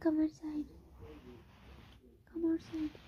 come outside. Come outside.